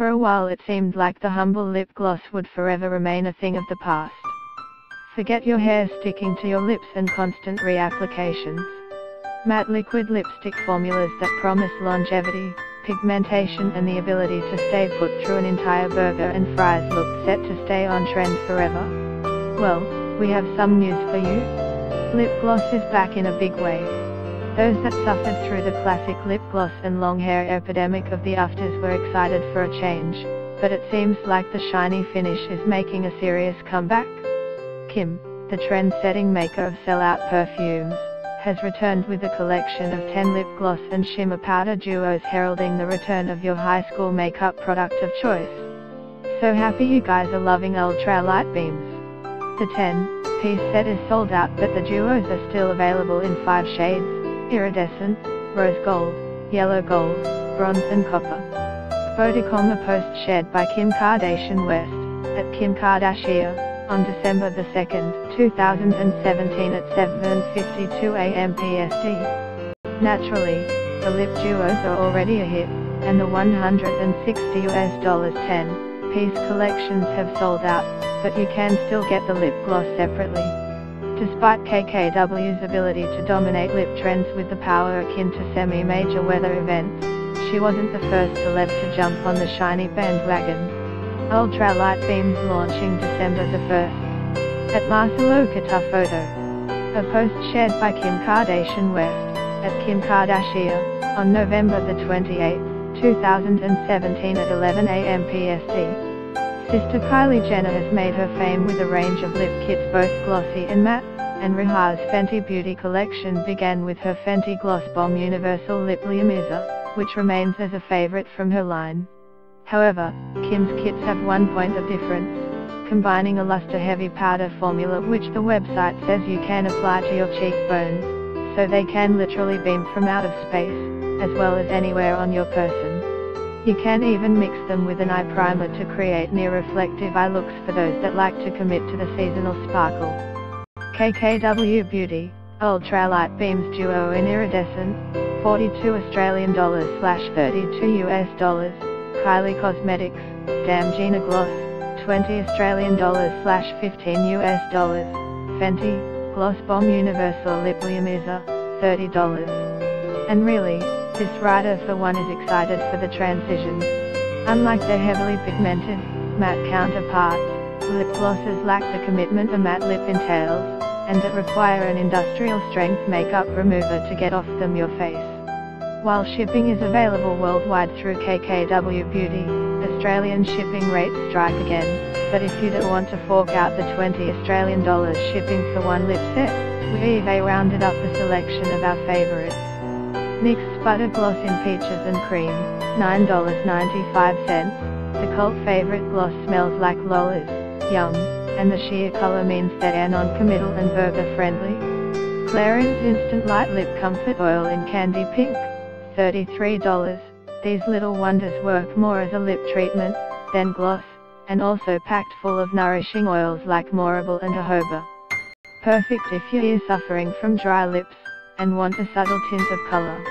For a while it seemed like the humble lip gloss would forever remain a thing of the past. Forget your hair sticking to your lips and constant reapplications. Matte liquid lipstick formulas that promise longevity, pigmentation and the ability to stay put through an entire burger and fries look set to stay on trend forever? Well, we have some news for you. Lip gloss is back in a big way. Those that suffered through the classic lip gloss and long hair epidemic of the afters were excited for a change, but it seems like the shiny finish is making a serious comeback. Kim, the trend-setting maker of sell-out perfumes, has returned with a collection of 10 lip gloss and shimmer powder duos heralding the return of your high school makeup product of choice. So happy you guys are loving ultra light beams. The 10 piece set is sold out but the duos are still available in 5 shades, iridescent, rose gold, yellow gold, bronze and copper. Vodicom post shared by Kim Kardashian West, at Kim Kardashian, on December 2, 2017 at 7.52 am PST. Naturally, the lip duos are already a hit, and the 160 US dollars 10 piece collections have sold out, but you can still get the lip gloss separately. Despite KKW's ability to dominate lip trends with the power akin to semi-major weather events, she wasn't the first celeb to jump on the shiny bandwagon. Ultra Light Beams launching December the 1st. At Marcelo Photo. A post shared by Kim Kardashian West, at Kim Kardashian, on November the 28th, 2017 at 11 am PST. Sister Kylie Jenner has made her fame with a range of lip kits both glossy and matte, and Rihanna's Fenty Beauty collection began with her Fenty Gloss Bomb Universal Lip Luminizer, which remains as a favorite from her line. However, Kim's kits have one point of difference, combining a luster-heavy powder formula which the website says you can apply to your cheekbones, so they can literally beam from out of space, as well as anywhere on your person. You can even mix them with an eye primer to create near reflective eye looks for those that like to commit to the seasonal sparkle. KKW Beauty, Ultra Light Beams Duo in Iridescent, 42 Australian dollars slash 32 US dollars, Kylie Cosmetics, Damn Gina Gloss, 20 Australian dollars slash 15 US dollars, Fenty, Gloss Bomb Universal Lip Luminizer, $30. And really, this rider for one is excited for the transition. Unlike their heavily pigmented, matte counterparts, lip glosses lack the commitment a matte lip entails, and that require an industrial strength makeup remover to get off them your face. While shipping is available worldwide through KKW Beauty, Australian shipping rates strike again, but if you don't want to fork out the 20 Australian dollars shipping for one lip set, we've rounded up a selection of our favourites. NYX Butter Gloss in Peaches and Cream, $9.95. The cult favorite gloss smells like Lola's, yum, and the sheer color means that are non-committal and burger friendly. Clarins Instant Light Lip Comfort Oil in Candy Pink, $33. These little wonders work more as a lip treatment, than gloss, and also packed full of nourishing oils like Morable and jojoba. Perfect if you're suffering from dry lips and want a subtle tint of color.